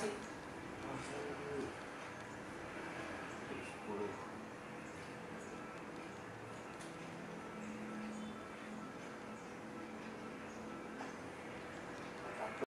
así.